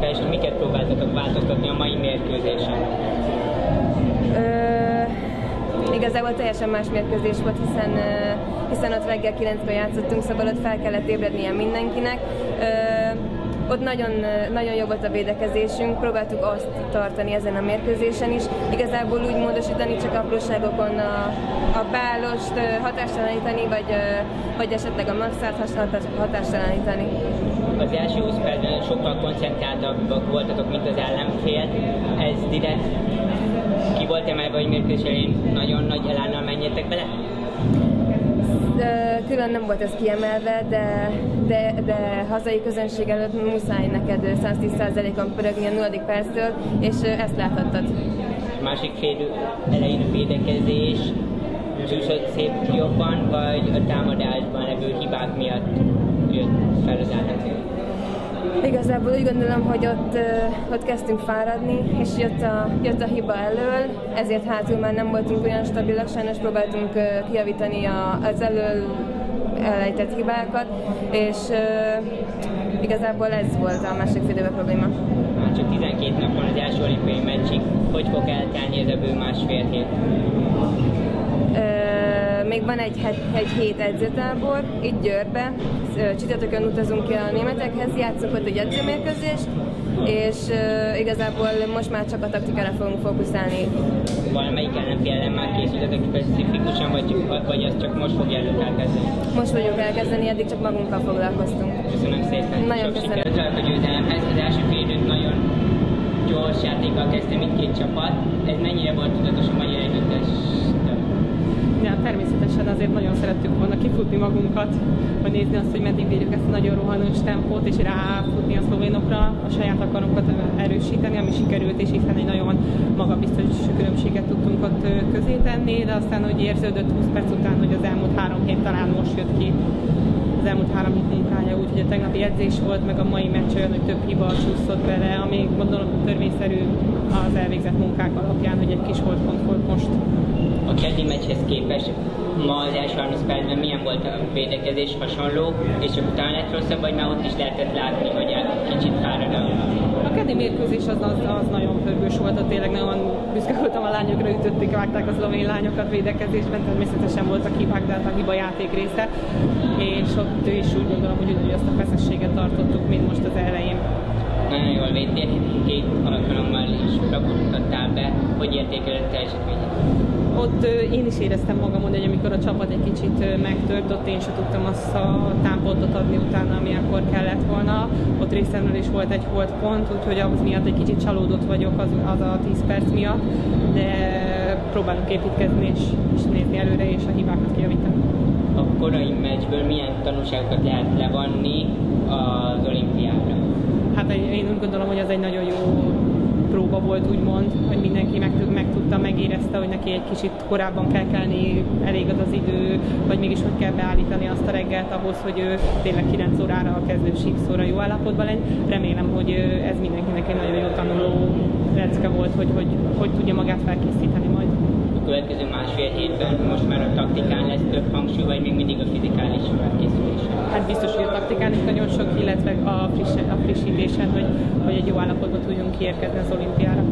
képest miket próbáltatok változtatni a mai mérkőzésen? Ö, igazából teljesen más mérkőzés volt, hiszen, hiszen ott reggel 9-kor játszottunk, szóval ott fel kellett ébrednie mindenkinek. Ö, ott nagyon, nagyon jó volt a védekezésünk, próbáltuk azt tartani ezen a mérkőzésen is. Igazából úgy módosítani csak apróságokon a, a bálost hatástalanítani, vagy, vagy esetleg a maxát hatástalanítani. Az első 20 percben sokkal koncentráltabbak voltatok, mint az ellenfél. Ez direkt ki volt emelve, hogy mérkőzés nagyon nagy elánnal menjetek bele? Külön nem volt ez kiemelve, de, de, de hazai közönség előtt muszáj neked 110%-on pörögni a nulladik perctől, és ezt láthattad. Másik fél elején a védekezés csúszott szép jobban, vagy a támadásban levő hibák miatt jött fel az ellenzék? Igazából úgy gondolom, hogy ott, ott kezdtünk fáradni, és jött a, jött a hiba elől, ezért hátul már nem voltunk olyan stabilak, sajnos próbáltunk kiavítani az elől elejtett hibákat, és igazából ez volt a másik félidőben probléma. Már csak 12 nap van az első olimpiai meccsig, hogy fog eltelni ez a bő másfél hét? Még van egy, egy hét edzőtábor, itt Győrbe. Csütörtökön utazunk ki a németekhez, játszunk ott egy edzőmérkőzést, és uh, igazából most már csak a taktikára fogunk fókuszálni. Valamelyik ellenfél ellen már készültetek specifikusan, vagy, vagy azt csak most fogjátok elkezdeni? Most fogjuk elkezdeni, eddig csak magunkkal foglalkoztunk. Köszönöm szépen. Nagyon Sok köszönöm. Sikert a győzelemhez. Az első fél nagyon gyors játékkal kezdte mindkét csapat. Ez mennyire volt tudatos a magyar együttes? Ja, természetesen azért nagyon szerettük volna kifutni magunkat, hogy nézni azt, hogy meddig bírjuk ezt a nagyon rohanós tempót, és ráfutni a szlovénokra, a saját akarunkat erősíteni, ami sikerült, és hiszen egy nagyon magabiztos különbséget tudtunk ott közé tenni, de aztán hogy érződött 20 perc után, hogy az elmúlt három hét talán most jött ki. Az elmúlt három hét munkája, úgyhogy a tegnapi edzés volt, meg a mai meccs olyan, hogy több hiba csúszott bele, ami gondolom törvényszerű az elvégzett munkák alapján, hogy egy kis holdpont volt most a keddi meccshez képest ma az első 30 percben milyen volt a védekezés hasonló, és csak utána lett rosszabb, vagy már ott is lehetett látni, hogy kicsit fárad a... A keddi mérkőzés az, az, az nagyon pörgős volt, ott tényleg nagyon büszke voltam a lányokra, ütötték, vágták a szlovén lányokat védekezésben, természetesen voltak hibák, de hát a hiba játék része, és ott is úgy gondolom, hogy azt a feszességet tartottuk, mint most az elején. Védtél, két alkalommal is rakodtattál be, hogy értékeled teljesítményét? ott én is éreztem magam, hogy amikor a csapat egy kicsit megtört, ott én sem tudtam azt a támpontot adni utána, ami akkor kellett volna. Ott részemről is volt egy volt pont, úgyhogy ahhoz miatt egy kicsit csalódott vagyok az, az a 10 perc miatt, de próbálunk építkezni és, és nézni előre és a hibákat kijavítani. A korai meccsből milyen tanulságokat lehet levonni az én gondolom, hogy ez egy nagyon jó próba volt, úgymond, hogy mindenki meg, tudta, megérezte, hogy neki egy kicsit korábban kell kelni, elég az az idő, vagy mégis hogy kell beállítani azt a reggelt ahhoz, hogy ő tényleg 9 órára a kezdő síkszóra jó állapotban legyen. Remélem, hogy ez mindenkinek egy nagyon jó tanuló lecke volt, hogy, hogy, hogy tudja magát felkészíteni következő másfél hétben most már a taktikán lesz több hangsúly, vagy még mindig a fizikális felkészülés? Hát biztos, hogy a taktikán is nagyon sok, illetve a, friss, a frissítésen, hogy, hogy egy jó állapotban tudjunk kiérkezni az olimpiára.